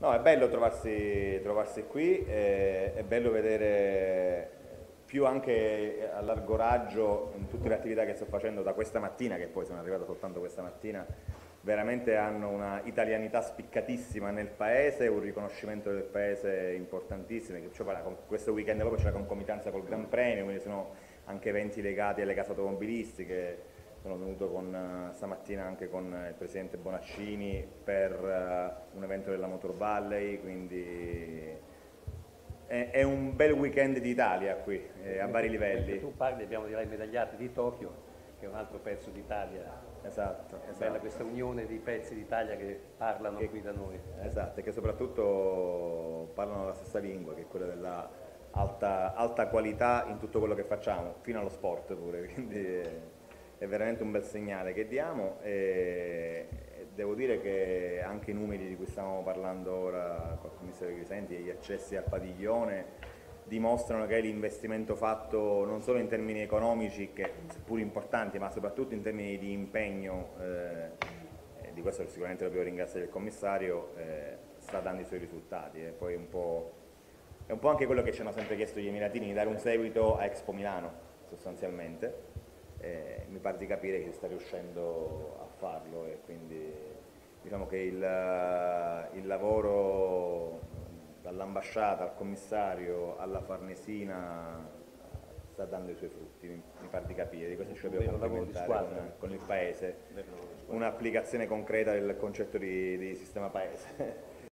No, è bello trovarsi, trovarsi qui, è, è bello vedere più anche a largo raggio in tutte le attività che sto facendo da questa mattina, che poi sono arrivato soltanto questa mattina, veramente hanno una italianità spiccatissima nel paese, un riconoscimento del paese importantissimo, cioè, questo weekend proprio c'è la concomitanza col Gran Premio, quindi sono anche eventi legati alle case automobilistiche, sono venuto con, uh, stamattina anche con il Presidente Bonaccini per uh, un evento della Motor Valley, quindi è, è un bel weekend d'Italia qui, eh, a vari livelli. Tu parli, abbiamo direi medagliati di Tokyo, che è un altro pezzo d'Italia. Esatto, è esatto. bella questa unione di pezzi d'Italia che parlano che, qui da noi. Esatto, e che soprattutto parlano la stessa lingua, che è quella della alta, alta qualità in tutto quello che facciamo, fino allo sport pure, quindi è, veramente un bel segnale che diamo e, devo dire che anche i numeri di cui stiamo parlando ora col commissario Grisenti e gli accessi al padiglione dimostrano che l'investimento fatto non solo in termini economici, che seppur importanti, ma soprattutto in termini di impegno, eh, di questo sicuramente dobbiamo ringraziare il commissario, eh, sta dando i suoi risultati. E poi un po', è un po' anche quello che ci hanno sempre chiesto gli Emiratini, di dare un seguito a Expo Milano, sostanzialmente. Eh, mi pare di capire che sta riuscendo a farlo e quindi diciamo che il, il lavoro dall'ambasciata al commissario alla Farnesina sta dando i suoi frutti, mi, mi pare di capire, di questo ci dobbiamo complementare con, con, il Paese, un'applicazione concreta del concetto di, di sistema Paese.